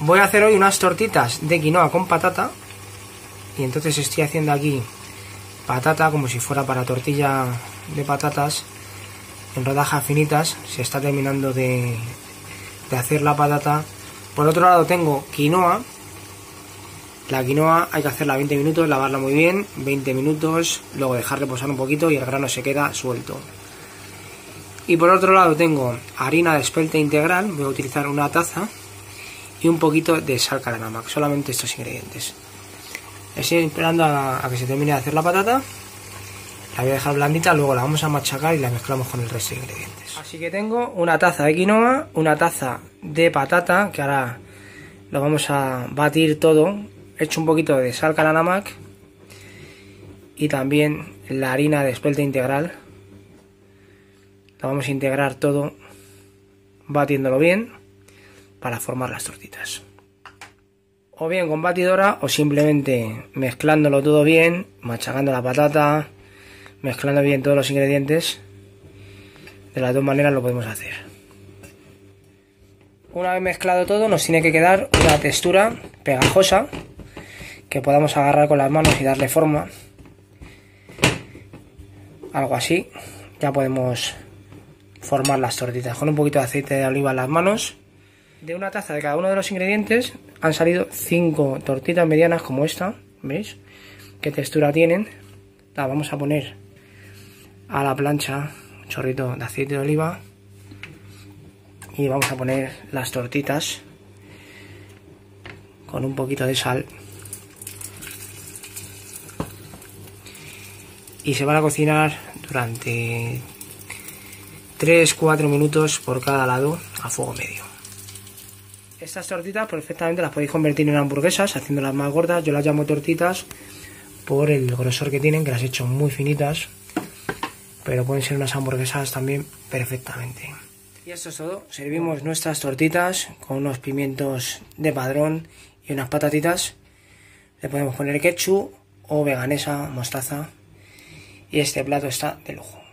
Voy a hacer hoy unas tortitas de quinoa con patata. Y entonces estoy haciendo aquí patata como si fuera para tortilla de patatas en rodajas finitas. Se está terminando de, de hacer la patata. Por otro lado tengo quinoa. La quinoa hay que hacerla 20 minutos, lavarla muy bien, 20 minutos, luego dejar reposar un poquito y el grano se queda suelto. Y por otro lado tengo harina de espelta integral, voy a utilizar una taza y un poquito de sal caranamac, solamente estos ingredientes. Estoy esperando a, que se termine de hacer la patata, la voy a dejar blandita, luego la vamos a machacar y la mezclamos con el resto de ingredientes. Así que tengo una taza de quinoa, una taza de patata, que ahora lo vamos a batir todo, he hecho un poquito de sal caranamac y también la harina de espelta integral. La vamos a integrar todo batiéndolo bien para formar las tortitas. O bien con batidora o simplemente mezclándolo todo bien, machacando la patata, mezclando bien todos los ingredientes. De las dos maneras lo podemos hacer. Una vez mezclado todo nos tiene que quedar una textura pegajosa que podamos agarrar con las manos y darle forma. Algo así. Ya podemos formar las tortitas con un poquito de aceite de oliva en las manos de una taza de cada uno de los ingredientes han salido 5 tortitas medianas como esta, ¿veis? ¿Qué textura tienen? La vamos a poner a la plancha, un chorrito de aceite de oliva y vamos a poner las tortitas con un poquito de sal y se van a cocinar durante 3-4 minutos por cada lado a fuego medio. Estas tortitas perfectamente las podéis convertir en hamburguesas haciéndolas más gordas. Yo las llamo tortitas por el grosor que tienen, que las he hecho muy finitas. Pero pueden ser unas hamburguesas también perfectamente. Y esto es todo. Servimos nuestras tortitas con unos pimientos de padrón y unas patatitas. Le podemos poner ketchup o veganesa, mostaza. Y este plato está de lujo.